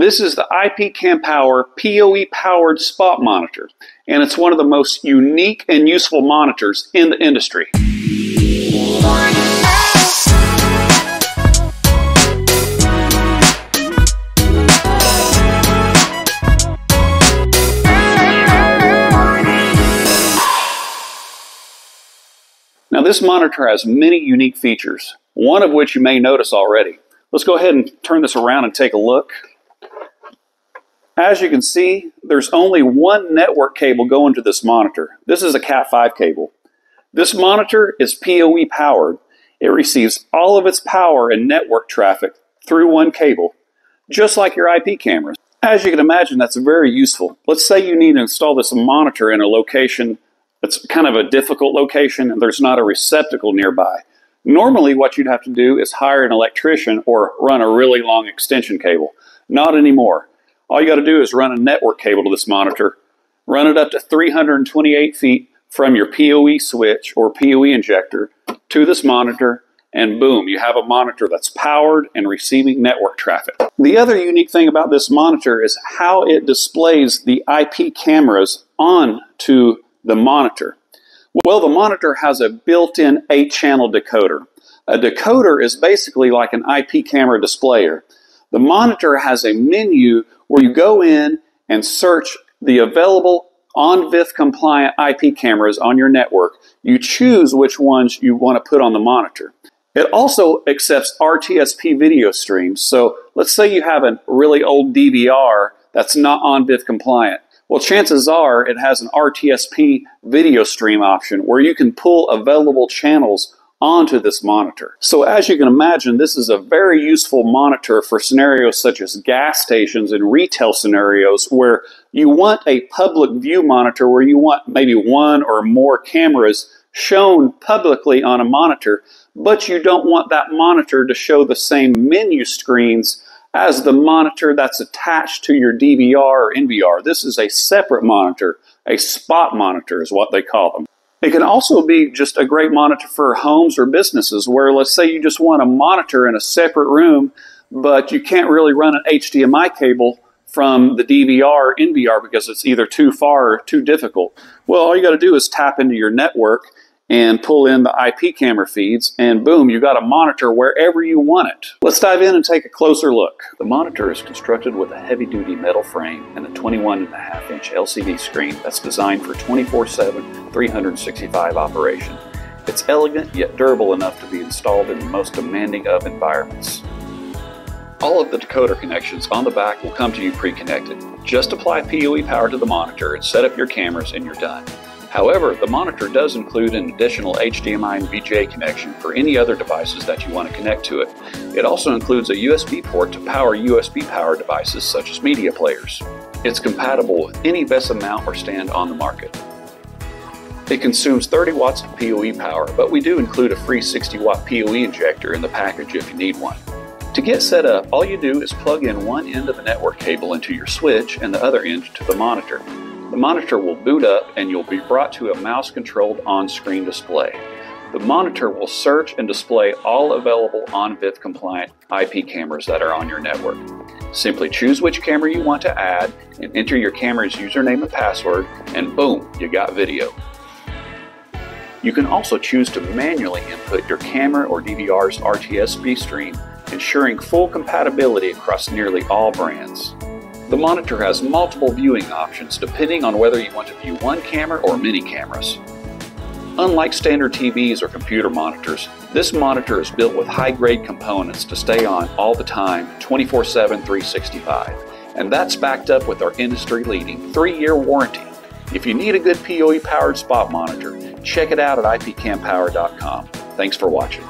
This is the IP Cam Power PoE powered spot monitor, and it's one of the most unique and useful monitors in the industry. Now this monitor has many unique features, one of which you may notice already. Let's go ahead and turn this around and take a look. As you can see, there's only one network cable going to this monitor. This is a Cat5 cable. This monitor is PoE powered. It receives all of its power and network traffic through one cable, just like your IP cameras. As you can imagine, that's very useful. Let's say you need to install this monitor in a location that's kind of a difficult location and there's not a receptacle nearby. Normally, what you'd have to do is hire an electrician or run a really long extension cable. Not anymore. All you got to do is run a network cable to this monitor, run it up to 328 feet from your PoE switch or PoE injector to this monitor, and boom, you have a monitor that's powered and receiving network traffic. The other unique thing about this monitor is how it displays the IP cameras onto the monitor. Well, the monitor has a built-in 8-channel decoder. A decoder is basically like an IP camera displayer. The monitor has a menu where you go in and search the available ONVIF compliant IP cameras on your network. You choose which ones you want to put on the monitor. It also accepts RTSP video streams. So let's say you have a really old DVR that's not ONVIF compliant. Well, chances are it has an RTSP video stream option where you can pull available channels onto this monitor. So as you can imagine, this is a very useful monitor for scenarios such as gas stations and retail scenarios where you want a public view monitor where you want maybe one or more cameras shown publicly on a monitor, but you don't want that monitor to show the same menu screens as the monitor that's attached to your DVR or NVR. This is a separate monitor. A spot monitor is what they call them. It can also be just a great monitor for homes or businesses where, let's say, you just want a monitor in a separate room, but you can't really run an HDMI cable from the DVR NVR because it's either too far or too difficult. Well, all you got to do is tap into your network and pull in the IP camera feeds, and boom, you got a monitor wherever you want it. Let's dive in and take a closer look. The monitor is constructed with a heavy duty metal frame and a 21.5 inch LCD screen that's designed for 24 7, 365 operation. It's elegant yet durable enough to be installed in the most demanding of environments. All of the decoder connections on the back will come to you pre-connected. Just apply PoE power to the monitor and set up your cameras and you're done. However, the monitor does include an additional HDMI and VGA connection for any other devices that you want to connect to it. It also includes a USB port to power USB power devices such as media players. It's compatible with any VESA mount or stand on the market. It consumes 30 watts of PoE power, but we do include a free 60 watt PoE injector in the package if you need one. To get set up, all you do is plug in one end of the network cable into your switch and the other end to the monitor. The monitor will boot up and you'll be brought to a mouse controlled on screen display. The monitor will search and display all available ONVIF compliant IP cameras that are on your network. Simply choose which camera you want to add and enter your camera's username and password, and boom, you got video. You can also choose to manually input your camera or DVR's RTSP stream, ensuring full compatibility across nearly all brands. The monitor has multiple viewing options depending on whether you want to view one camera or many cameras. Unlike standard TVs or computer monitors, this monitor is built with high-grade components to stay on all the time, 24-7, 365. And that's backed up with our industry-leading three-year warranty. If you need a good PoE-powered spot monitor, check it out at ipcampower.com. Thanks for watching.